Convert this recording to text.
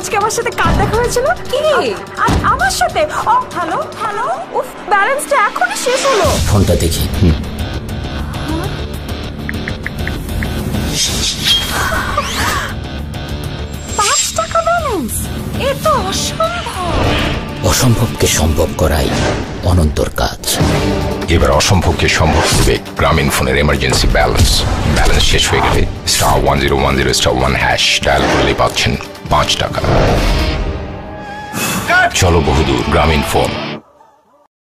আজকে আমার সাথে কার দেখা হয়েছিল? কি? আর আমার সাথে? ও হ্যালো হ্যালো উফ ব্যালেন্সটা এখনই শেষ হলো। ফোনটা দেখি পাঁচ টাকা ব্যালেন্স এ তো অসম্ভব। অসম্ভবকে সম্ভব করাই। অনন্তর কাজ। এবার অসম্ভবকে সম্ভব করবে গ্রামীণ ফোনের এমার্জেন্সি ব্যালেন্স ব্যালেন্স শেষ হয়ে গেলে star one zero one zero star one hash dial করলে পাচ্ছেন পাঁচ টাকা। চলো বহুদূর, গ্রামীণ ফোন।